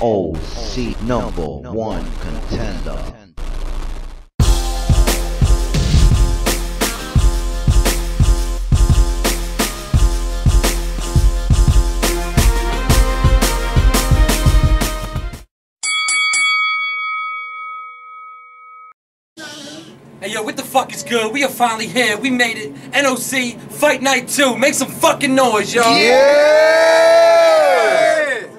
OC number one contender. Hey yo, what the fuck is good? We are finally here. We made it. NOC Fight Night 2. Make some fucking noise, y'all. Yeah!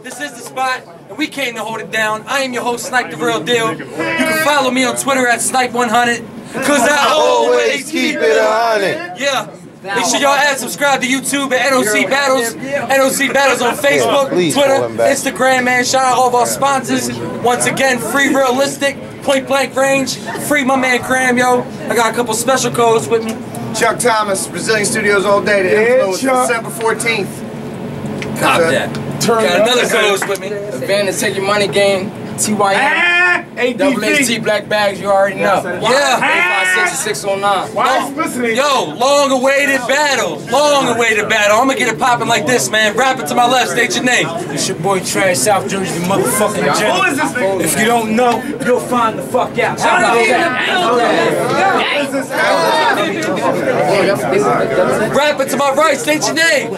This is the spot, and we came to hold it down. I am your host, Snipe the Real Deal. You can follow me on Twitter at Snipe100. Cause I always keep it a hundred. Yeah. Make sure y'all add subscribe to YouTube at NOC Battles. NOC Battles on Facebook, Twitter, call him back. Instagram, man. Shout out all of our sponsors. Once again, free realistic, point blank range, free my man Cram, yo. I got a couple special codes with me. Chuck Thomas, Brazilian Studios all day. The Yeah. December 14th. Cop that. Got another codes with me. Advantage Take Your Money Game, TYM, ah, Double HT Black Bags, you already know. Yeah. Ah. 856 and 609. Why? Yo, long awaited battle. Long awaited battle. I'm gonna get it popping like this, man. Rap it to my left, state your name. It's your boy Trash South Jersey, the motherfucking Who general. is this nigga? If you don't know, you'll find the fuck out. How about that? Rap it to my right, state your name.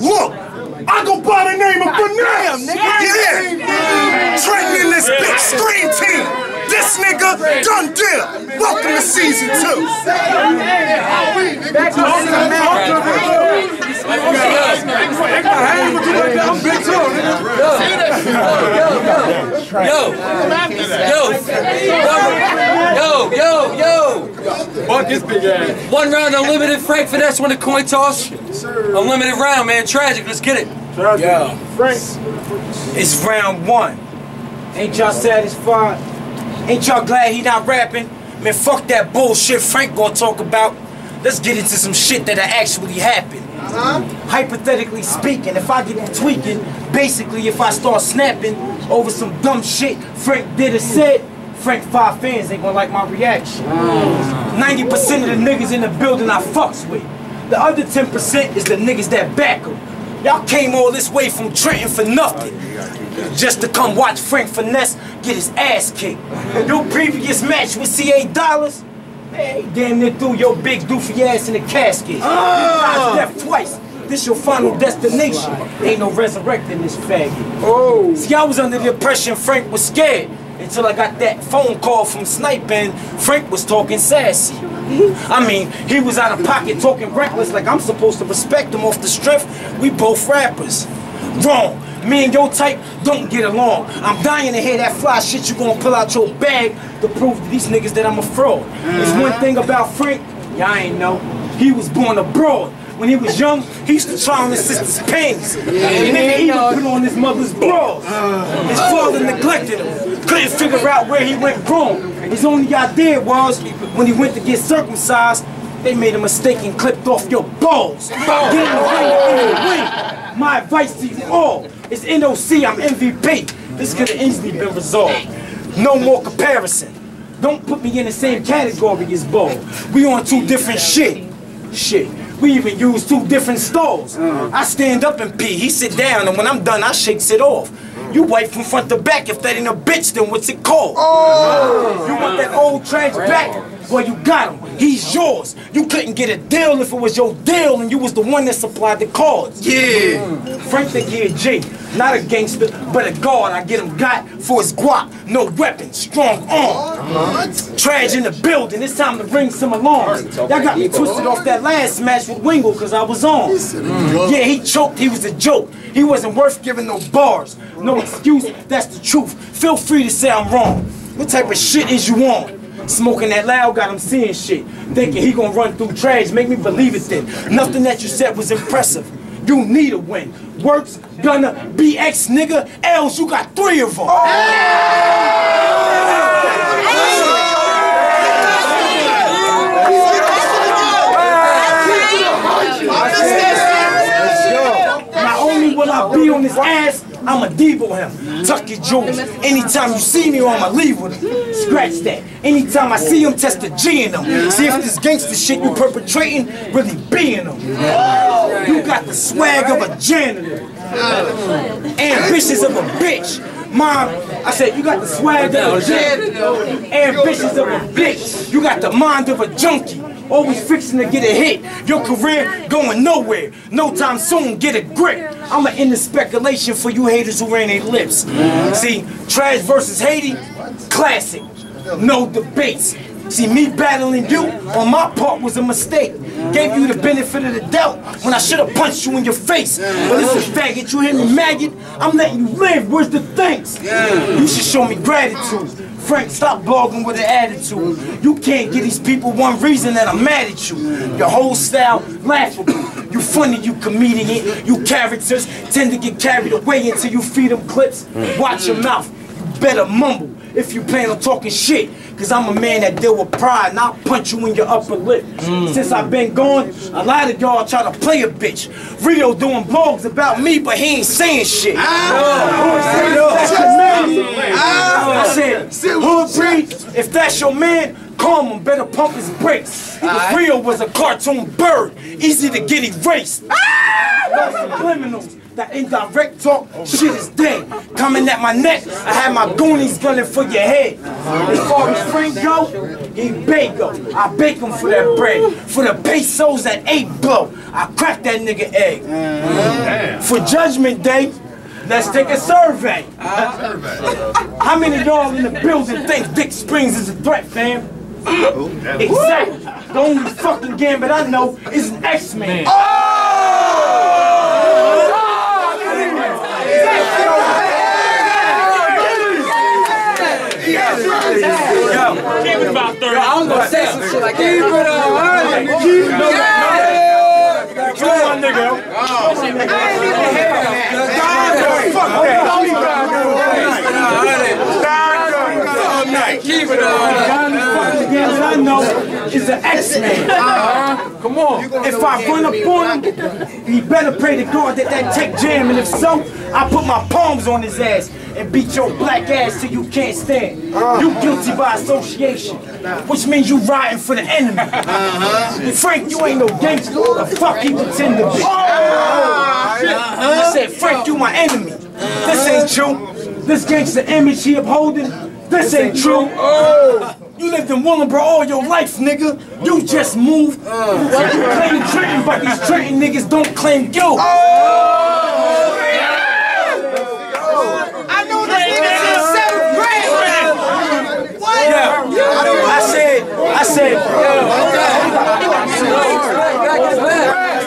Look, I go by the name of Banam, nigga. Yeah. Trenton in this big screen team. This nigga done deal. Welcome to season two. I'm big too, Yo, yo, yo, yo, yo. Fuck this big ass. One round unlimited. Frank Finesse won the coin toss. Unlimited round, man. Tragik. Let's get it. Yeah. Frank, it's round one. Ain't y'all satisfied? Ain't y'all glad he not rapping? Man, fuck that bullshit Frank gonna talk about. Let's get into some shit that actually happened. Uh -huh. Hypothetically speaking, if I get to tweaking, basically if I start snapping over some dumb shit Frank did or said, Frank five fans ain't gonna like my reaction. 90% of the niggas in the building I fucks with. The other 10% is the niggas that back him. Y'all came all this way from Trenton for nothing. Just to come watch Frank Finesse get his ass kicked. Your previous match with CA Dollars, man, he damn near threw your big doofy ass in the casket. You dodged ah! death twice. This your final destination. Ain't no resurrecting this faggot. Oh. See, I was under the impression Frank was scared until I got that phone call from Snipe and Frank was talking sassy. I mean, he was out of pocket talking reckless like I'm supposed to respect him off the strength. We both rappers. Wrong. Me and your type don't get along. I'm dying to hear that fly shit you gonna pull out your bag to prove to these niggas that I'm a fraud. There's one uh-huh. thing about Frank, y'all ain't know. He was born abroad. When he was young, he used to try on his sister's panties. And nigga even put on his mother's bras. Uh-huh. His father neglected him. Couldn't figure out where he went wrong. His only idea was when he went to get circumcised, they made a mistake and clipped off your balls. Get in the ring in the ring. My advice to you all is NOC, I'm MVP. This could have easily been resolved. No more comparison. Don't put me in the same category as Bo. We on two different shit. Shit. We even use two different stalls. Uh-huh. I stand up and pee, he sit down, and when I'm done, I shakes it off. You wipe from front to back. If that ain't a bitch, then what's it called? Oh. You want that old trash back? Well, you got him. He's yours. You couldn't get a deal if it was your deal and you was the one that supplied the cards. Yeah. Frank think he a G. Not a gangster, but a guard. I get him got for his guap. No weapon, strong arm. Trash in the building. It's time to ring some alarms. Y'all got me twisted off that last match with Wingle because I was on. Yeah, he choked. He was a joke. He wasn't worth giving no bars. No excuse. That's the truth. Feel free to say I'm wrong. What type of shit is you on? Smoking that loud got him seeing shit. Thinking he gonna run through trash. Make me believe it then. Nothing that you said was impressive. You need a win. Works gonna BX nigga. L's you got three of them. Not only will I be on his ass, I'ma him. Tuck your jewels. Anytime you see me, I'ma leave with him. Scratch that. Anytime I see him, test the G in him. See if this gangster shit you perpetrating really be him. You got the swag of a janitor. Ambitious of a bitch. Mom, I said, you got the swag of a jet, ambitions of a bitch. You got the mind of a junkie. Always fixing to get a hit. Your career going nowhere. No time soon, get a grip. I'ma end the speculation for you haters who ran their lips. See, Trash versus Haiti, classic. No debates. See, me battling you on my part was a mistake. Gave you the benefit of the doubt when I should have punched you in your face. But listen, faggot, you hear me, maggot? I'm letting you live. Where's the thanks? You should show me gratitude. Frank, stop blogging with an attitude. You can't give these people one reason that I'm mad at you. Your whole style laughable. You funny, you comedian. You characters tend to get carried away until you feed them clips. Watch your mouth. You better mumble if you plan on talking shit. Cause I'm a man that deal with pride and I'll punch you in your upper lip. Mm. Since I've been gone, a lot of y'all try to play a bitch. Rio doing blogs about me, but he ain't saying shit. I said, Hood breed, if that's your man, calm him, better pump his brakes. If Rio was a cartoon bird, easy to get erased. No subliminals. That indirect talk, shit is dead. Coming at my neck, I had my goonies gunning for your head. As far as Frank go, he bago. I bake him for that bread. For the pesos that eight blow, I crack that nigga egg. For Judgment Day, let's take a survey. How many of y'all in the building think Dick Springs is a threat, fam? Exactly. The only fucking gambit I know is an X-Man. I was gonna say some shit like that. Keep it on. The only fucking gambit I know is an X-Man. Uh-huh. Come on. If I run up on him, he better pray to God that that tech jam, and if so, I put my palms on his ass and beat your black ass till you can't stand. You guilty by association, which means you riding for the enemy. Frank, you ain't no gangster. The fuck you pretend to be? I said, Frank, you my enemy. This ain't true. This gangster image he upholding, this ain't true. Oh, you lived in Willingboro all your life, nigga. You just moved. Uh. Why You claim Trenton, but these Trenton niggas don't claim oh. you. Yeah. I said, I said,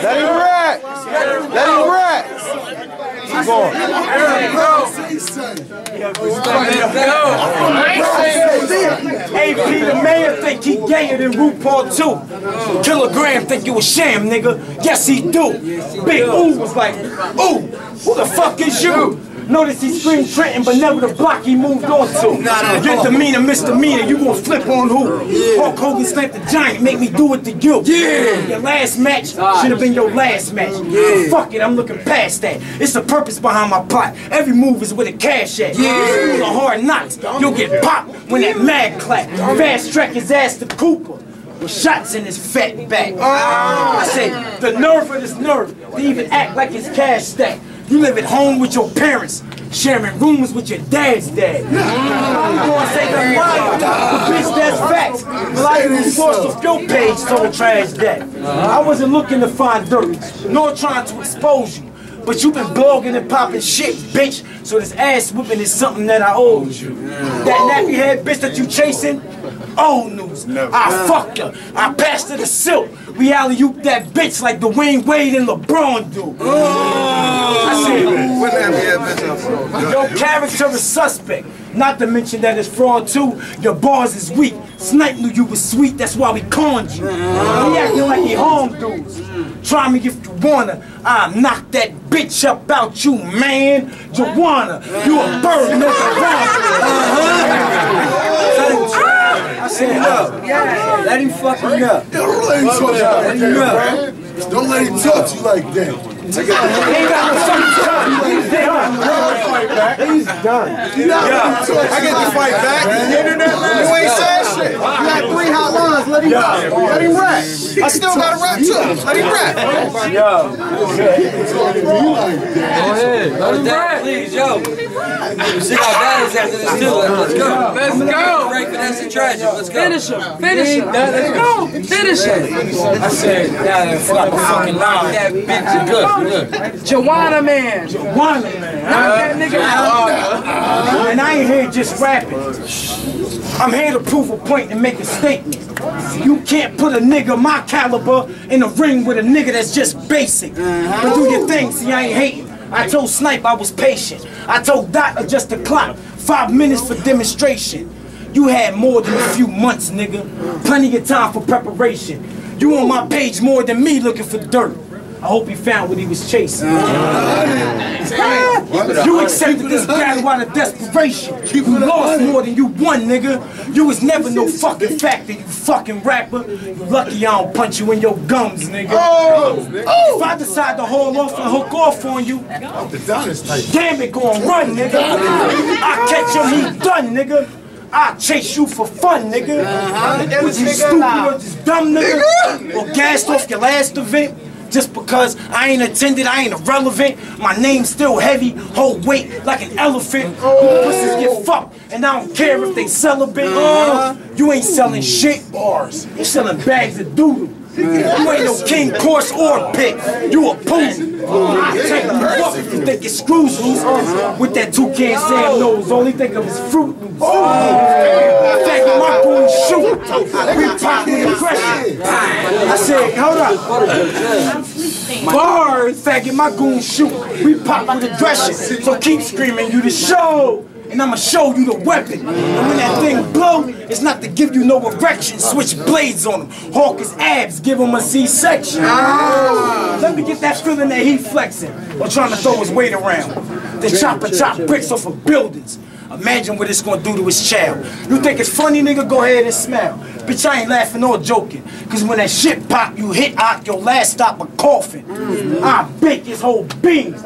Let him rap. Let him Keep going. The mayor think he gayer than RuPaul too. Kilogram think you a sham, nigga. Yes, he do. Big Ooh was like, Ooh, who the fuck is you? Notice he screamed Trenton, but never the block he moved on to. Your demeanor, misdemeanor, you gonna flip on who? Hulk Hogan slapped the giant, make me do it to you. Yeah. Your last match should have been your last match. Fuck it, I'm looking past that. It's the purpose behind my plot. Every move is with a cash at. Yeah. The hard knocks, you'll get popped when that mag clap. Fast track his ass to Cooper. With shots in his fat back. I said, the nerve of this nerve to even act like it's cash stack. You live at home with your parents, sharing rooms with your dad's dad. I'm gonna say the but bitch, that's facts. Lot of you source of your page told trash that. I wasn't looking to find dirt, nor trying to expose you. But you've been blogging and popping shit, bitch. So this ass whooping is something that I owe you. That nappy head bitch that you chasing, old news. I fucked her. I passed her the silk. We alley oop that bitch like the Wayne Wade and LeBron do. I said, your character is suspect. Not to mention that it's fraud too. Your bars is weak. Snipe knew you was sweet, that's why we conned you. He acting like he harmed dudes. Try me if you wanna. I'll knock that bitch up out you, man. Joanna, you a bird, no piranha. I said, look, let him fuck me up. Don't let him you like that. Don't let him talk to you like that. He ain't got no fucking time. He's done. I get the fight back. You ain't said shit. You had three hot lines. Let him rap. Let him rap. I still got to rap too. Let him rap. Yo. Go ahead. Let him rap. Please, yo. We still got battles after this too. Let's go. Let's go. Frank Finesse and Tragik. Let's go. Finish him. Finish him. Let's go. Finish him. I said, yeah, that fucking line. That bitch, good, good. Joanna man. One man. Knock that nigga out. And I ain't here just rapping. I'm here to prove a point and make a statement. You can't put a nigga my caliber in a ring with a nigga that's just basic. Uh-huh. But do your thing, see I ain't hating. I told Snipe I was patient. I told Doc adjust uh, the clock. Five minutes for demonstration. You had more than a few months, nigga. Plenty of time for preparation. You on my page more than me looking for dirt. I hope he found what he was chasing. You accepted this battle out of desperation. You lost more than you won, nigga. You was never no fucking factor, you fucking rapper. Lucky I don't punch you in your gums, nigga. If I decide to haul off and hook off on you, damn it, go and run, nigga. I catch him, he done, nigga. I chase you for fun, nigga. Was you stupid or just dumb, nigga? Or gassed off your last event? Just because I ain't attended, I ain't irrelevant. My name's still heavy, hold weight like an elephant. You pussies get fucked, and I don't care if they celibate. Uh-huh. You ain't selling shit bars. You selling bags of doodle. You ain't no king, course, or pick. You a poodle. I take you up if you think your screws loose. With that toucan Sam nose, only think of his fruit loose. Faggot, my boy shoot. We pop with aggression. I said, hold up. Bars, faggot, my goon shoot. We pop with aggression. So keep screaming, you the show. And I'ma show you the weapon. And when that thing blow, it's not to give you no erection. Switch blades on him. Hawk his abs, give him a C-section. Let me get that feeling that he flexing. Or trying to throw his weight around. The chop and chop bricks off of buildings. Imagine what it's gonna do to his child. You think it's funny, nigga? Go ahead and smile. Bitch, I ain't laughing or joking. Cause when that shit pop, you hit out your last stop a coffin. Mm-hmm. I bake his whole beans.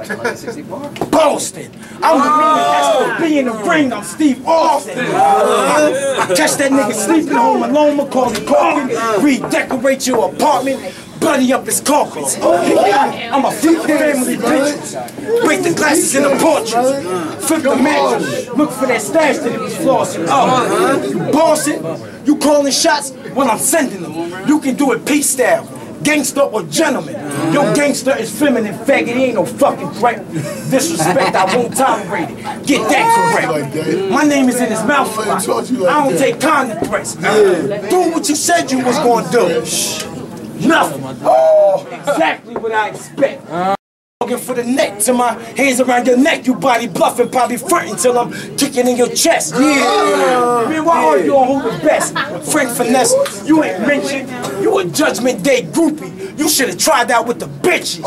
Boston. I'm the meanest be in the ring. I'm Steve Austin. I catch that nigga sleeping home alone, Macaulay Culkin. Uh-huh. Redecorate your apartment. Bloody up his carpets. I'm a freak family bitch. Break the glasses in the portraits. Flip the mattress. Look for that stash that it was flossing. Oh, you bossing? You calling shots? Well, I'm sending them. You can do it peace style. Gangster or gentleman. Your gangster is feminine, faggot. He ain't no fucking threat. Disrespect, I won't tolerate it. Get that correct. My name is in his mouth. I don't take threats. Do what you said you was gonna do. Nothing. Oh, oh, exactly what I expect. Looking for the neck to my hands around your neck, you body bluffing, probably fronting till I'm kicking in your chest. Yeah. Man, why are you on who the best? Frank Finesse, you ain't mentioned. You a Judgment Day groupie. You should have tried that with the bitches.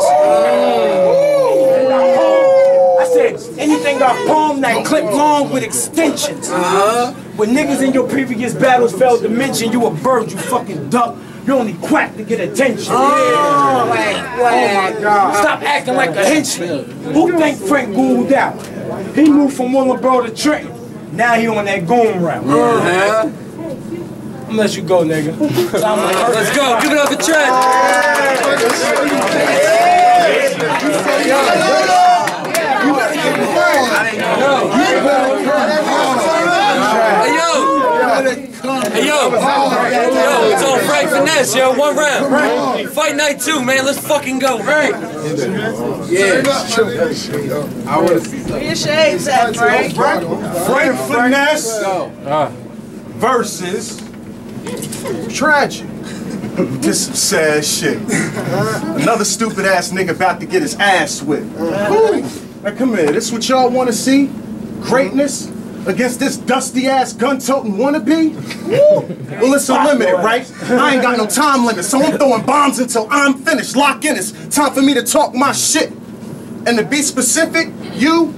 I said, anything got palm that clip long with extensions. Uh-huh. When niggas in your previous battles failed to mention you a bird, you fucking duck. You only quack to get attention. Oh, oh my God. Stop acting like a henchman. Who think Frank Gould out? He moved from Willingboro to Trenton. Now he on that goon route. I'm let you go, nigga. Let's go. Give it up for Trent. Hey yo. Hey yo. Yo, it's on Frank Finesse, yo. One round. Fight night two, man. Let's fucking go. Frank. Yeah, Where your shades at, Frank? Frank Finesse ah. versus Tragik. This some sad shit. Another stupid ass nigga about to get his ass whipped. Uh-huh. Now come here, this what y'all want to see? Greatness against this dusty ass gun toting wannabe? Well, it's unlimited, right? I ain't got no time limit, so I'm throwing bombs until I'm finished. Lock in, it's time for me to talk my shit. And to be specific, you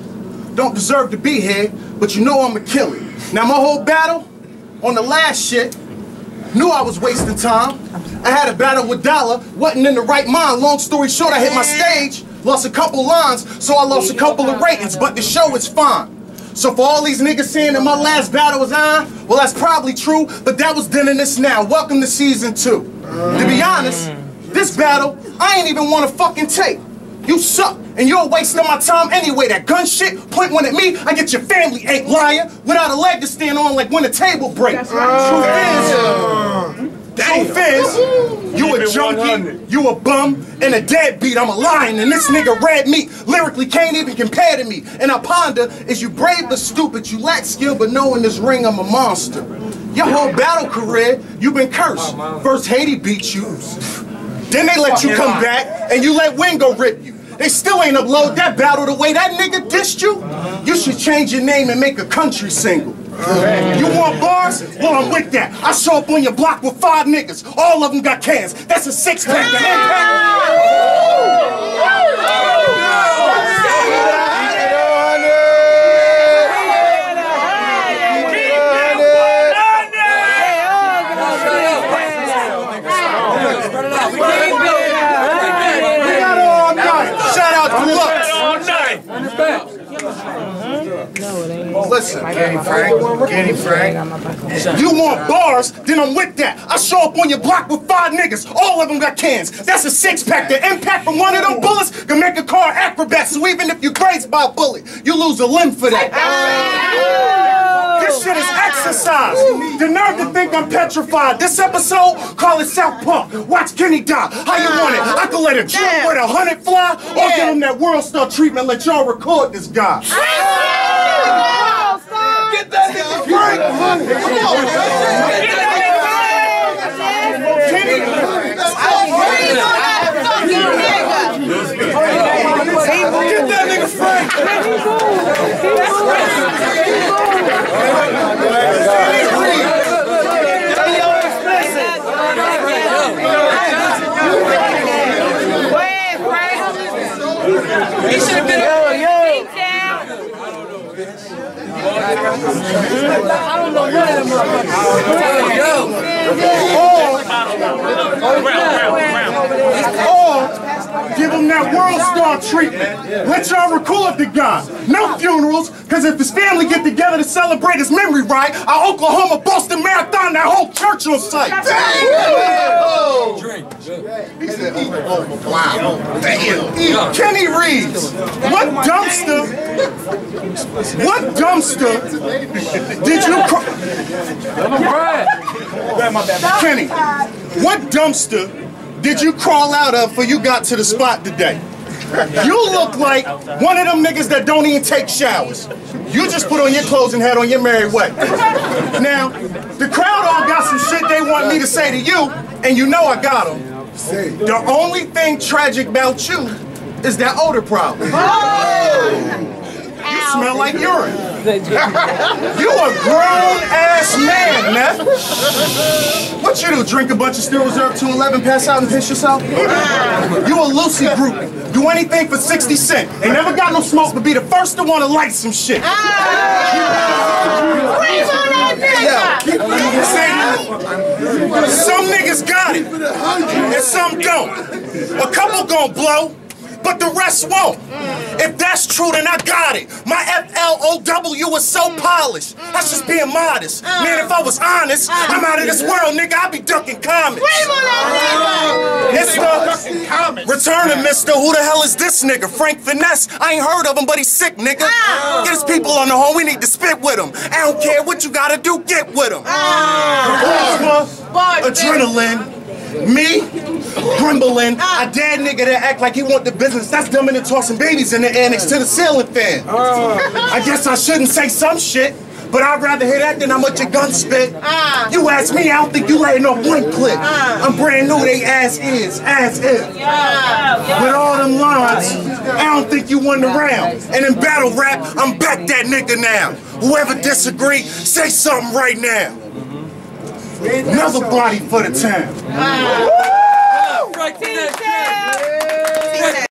don't deserve to be here, but you know I'ma kill it. Now my whole battle on the last shit, knew I was wasting time. I had a battle with Dollar, wasn't in the right mind. Long story short, I hit my stage. Lost a couple lines, so I lost a couple of ratings, but the show is fine. So for all these niggas saying that my last battle was on, well that's probably true, but that was then and this now. Welcome to season two. To be honest, this battle, I ain't even want to fucking take. You suck, and you're wasting my time anyway. That gun shit, point one at me, I get your family ain't lying. Without a leg to stand on like when a table breaks. Truth is, Truth is, you a junkie, you a bum, and a deadbeat. I'm a lion, and this nigga red meat lyrically can't even compare to me. And I ponder, is you brave but stupid? You lack skill, but know in this ring I'm a monster. Your whole battle career, you've been cursed. First Haiti beat you, then they let you come back, and you let Wingo rip you. They still ain't upload that battle the way that nigga dissed you. You should change your name and make a country single. You want bars? Well, I'm with that. I show up on your block with five niggas. All of them got cans. That's a six pack. The impact. We got all night. Shout out to Lux. Listen, Kenny Frank, Kenny Frank. you want bars? Then I'm with that. I show up on your block with five niggas. All of them got cans. That's a six pack. The impact from one of them bullets can make a car acrobat. So even if you're grazed by a bullet, you lose a limb for that. This shit is exercise. The nerve to think I'm petrified. This episode, call it South Park. Watch Kenny die. How you want it? I can let it drip with a hundred fly, or give him that world star treatment. Let y'all record this guy. Ah! Get that nigga Frank. Kenny, get that nigga Frank. He should have been. Or give him that world star treatment. Let y'all record the guy. No funerals, because if his family get together to celebrate his memory right, our Oklahoma Boston Marathon, that whole church on site. Oh, oh, damn Kenny Reeves, what dumpster, what dumpster did you cro- Kenny, what dumpster did you crawl out of for you got to the spot today? You look like one of them niggas that don't even take showers. You just put on your clothes and head on your merry way. Now, the crowd all got some shit they want me to say to you, and you know I got them. The only thing tragic about you is that odor problem. You smell like urine. You a grown ass man, man. What you do? Drink a bunch of Steel Reserve 211, pass out and piss yourself? You a Lucy group. Do anything for 60 cent. Ain't never got no smoke, but be the first to want to light some shit. Some niggas got it, and some don't. A couple gon' blow, but the rest won't. If that's true, then I got it. My FLOW is so polished. That's just being modest. Man, if I was honest, I'm out of this world, nigga. I'd be ducking comments. It's the uh-huh. returning mister. Who the hell is this nigga? Frank Finesse. I ain't heard of him, but he's sick, nigga. Get his people on the horn. We need to spit with him. I don't care what you gotta do, get with him. Adrenaline. Me, Grimblin, a dead nigga that act like he want the business. That's dumbing and tossing babies in the annex to the ceiling fan. Oh. I guess I shouldn't say some shit, but I'd rather hear that than how much your gun spit. Ah. You ask me, I don't think you letting off one clip. Ah. I'm brand new, they ass is, ass is. With all them lines, I don't think you won the round. And in battle rap, I'm back that nigga now. Whoever disagree, say something right now. Mm-hmm. Another body for the town. Ah. Right to that shit.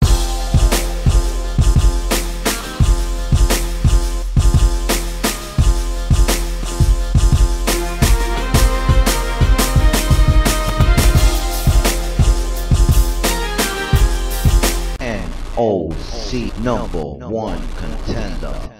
N O OC number one contender.